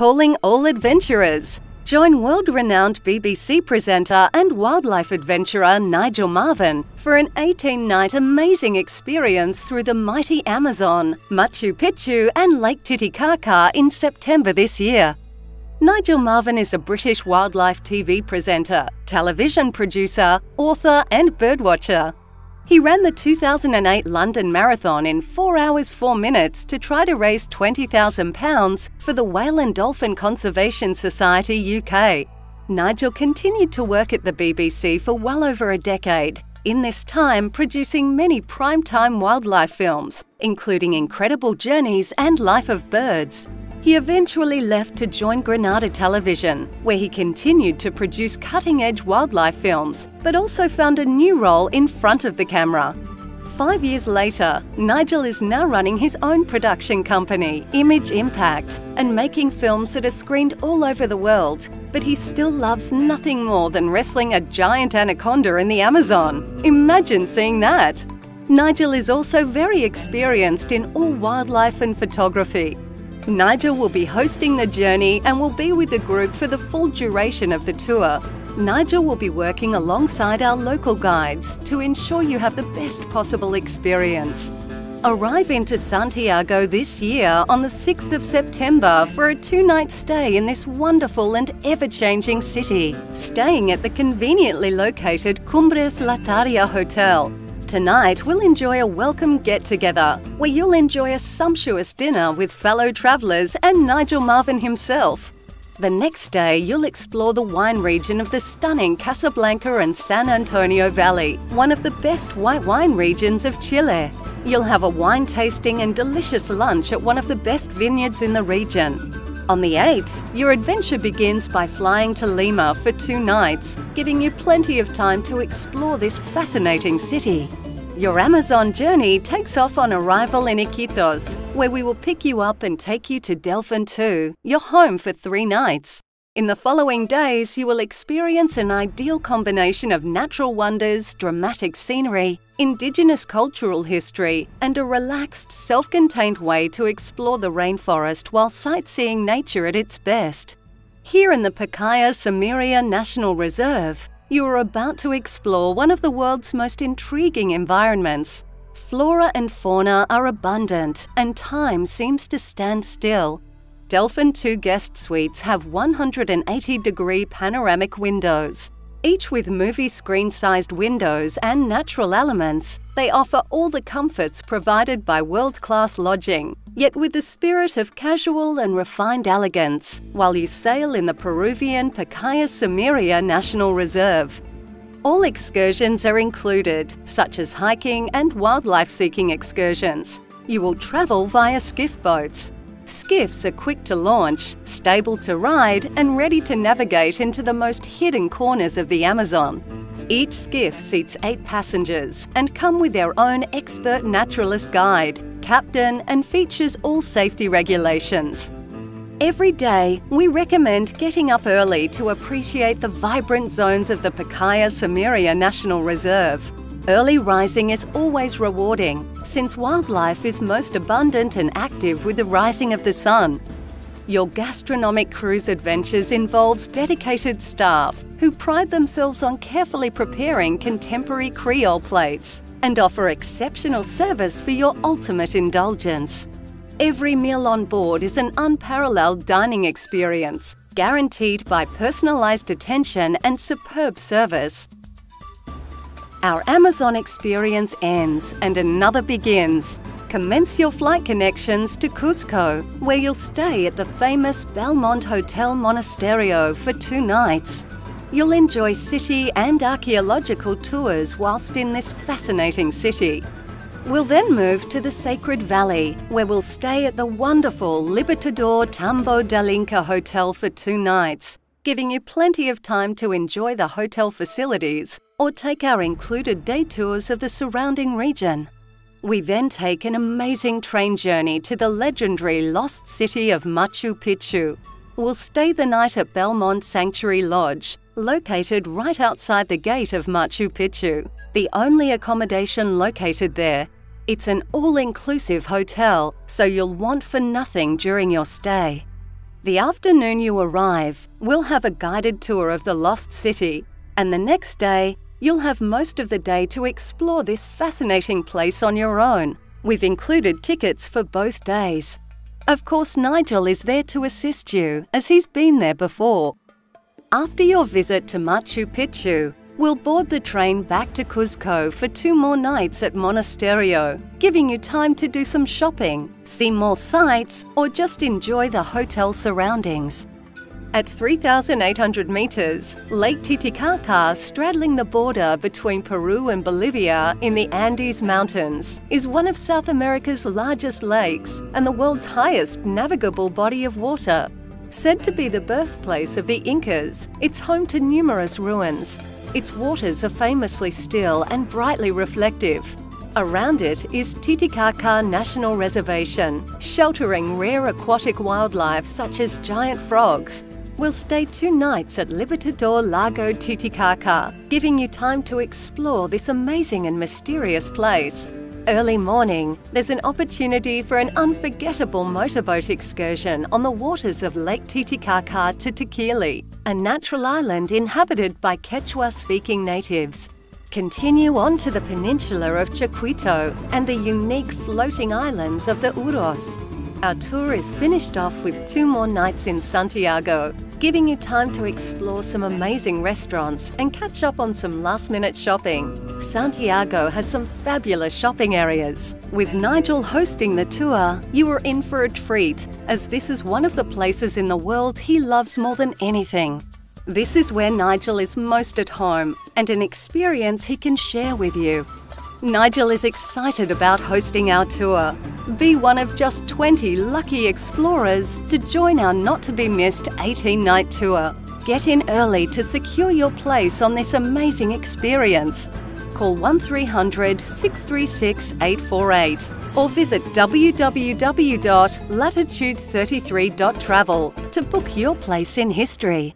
calling all adventurers. Join world renowned BBC presenter and wildlife adventurer Nigel Marven for an 18 night amazing experience through the mighty Amazon, Machu Picchu, and Lake Titicaca in September this year. Nigel Marven is a British wildlife TV presenter, television producer, author, and birdwatcher. He ran the 2008 London Marathon in 4 hours 4 minutes to try to raise £20,000 for the Whale and Dolphin Conservation Society UK. Nigel continued to work at the BBC for well over a decade, in this time producing many primetime wildlife films, including Incredible Journeys and Life of Birds. He eventually left to join Granada Television, where he continued to produce cutting edge wildlife films, but also found a new role in front of the camera. Five years later, Nigel is now running his own production company, Image Impact, and making films that are screened all over the world. But he still loves nothing more than wrestling a giant anaconda in the Amazon. Imagine seeing that! Nigel is also very experienced in all wildlife and photography, Nigel will be hosting the journey and will be with the group for the full duration of the tour. Nigel will be working alongside our local guides to ensure you have the best possible experience. Arrive into Santiago this year on the 6th of September for a two night stay in this wonderful and ever changing city, staying at the conveniently located Cumbres Lastarria Hotel, Tonight, we'll enjoy a welcome get together where you'll enjoy a sumptuous dinner with fellow travellers and Nigel Marven himself. The next day, you'll explore the wine region of the stunning Casablanca and San Antonio Valley, one of the best white wine regions of Chile. You'll have a wine tasting and delicious lunch at one of the best vineyards in the region. On the 8th, your adventure begins by flying to Lima for two nights, giving you plenty of time to explore this fascinating city. Your Amazon journey takes off on arrival in Iquitos, where we will pick you up and take you to Delfin 2, your home for three nights. In the following days, you will experience an ideal combination of natural wonders, dramatic scenery, indigenous cultural history, and a relaxed, self contained way to explore the rainforest while sightseeing nature at its best. Here in the Pacaya Samiria National Reserve, you are about to explore one of the world's most intriguing environments. Flora and fauna are abundant, and time seems to stand still. Delfin 2 guest suites have 180 degree panoramic windows. Each with movie screen sized windows and natural elements, they offer all the comforts provided by world class lodging, yet with the spirit of casual and refined elegance, while you sail in the Peruvian Pacaya Samiria National Reserve. All excursions are included, such as hiking and wildlife seeking excursions. You will travel via skiff boats, Skiffs are quick to launch, stable to ride, and ready to navigate into the most hidden corners of the Amazon. Each skiff seats eight passengers and come with their own expert naturalist guide, captain, and features all safety regulations. Every day, we recommend getting up early to appreciate the vibrant zones of the Pacaya Samiria National Reserve. Early rising is always rewarding, since wildlife is most abundant and active with the rising of the sun. Your gastronomic cruise adventures involves dedicated staff who pride themselves on carefully preparing contemporary Creole plates and offer exceptional service for your ultimate indulgence. Every meal on board is an unparalleled dining experience, guaranteed by personalised attention and superb service. Our Amazon experience ends and another begins. Commence your flight connections to Cusco, where you'll stay at the famous Belmond Hotel Monasterio for two nights. You'll enjoy city and archaeological tours whilst in this fascinating city. We'll then move to the Sacred Valley, where we'll stay at the wonderful Libertador Tambo del Inca Hotel for two nights, giving you plenty of time to enjoy the hotel facilities or take our included day tours of the surrounding region. We then take an amazing train journey to the legendary lost city of Machu Picchu. We'll stay the night at Belmond Sanctuary Lodge, located right outside the gate of Machu Picchu, the only accommodation located there. It's an all inclusive hotel, so you'll want for nothing during your stay. The afternoon you arrive, we'll have a guided tour of the Lost City, and the next day, you'll have most of the day to explore this fascinating place on your own. We've included tickets for both days. Of course, Nigel is there to assist you, as he's been there before. After your visit to Machu Picchu, we'll board the train back to Cuzco for two more nights at Monasterio, giving you time to do some shopping, see more sights, or just enjoy the hotel surroundings. At 3,800 metres, Lake Titicaca, straddling the border between Peru and Bolivia in the Andes Mountains, is one of South America's largest lakes and the world's highest navigable body of water. Said to be the birthplace of the Incas, it's home to numerous ruins. Its waters are famously still and brightly reflective. Around it is Titicaca National Reservation, sheltering rare aquatic wildlife such as giant frogs, We'll stay two nights at Libertador Lago Titicaca, giving you time to explore this amazing and mysterious place. Early morning, there's an opportunity for an unforgettable motorboat excursion on the waters of Lake Titicaca to Taquile, a natural island inhabited by Quechua speaking natives. Continue on to the peninsula of Chucuito and the unique floating islands of the Uros. Our tour is finished off with two more nights in Santiago, giving you time to explore some amazing restaurants and catch up on some last minute shopping. Santiago has some fabulous shopping areas. With Nigel hosting the tour, you are in for a treat, as this is one of the places in the world he loves more than anything. This is where Nigel is most at home and an experience he can share with you. Nigel is excited about hosting our tour. Be one of just 20 lucky explorers to join our not to be missed 18 night tour. Get in early to secure your place on this amazing experience. Call 1300 636 848 or visit www.latitude33.travel to book your place in history.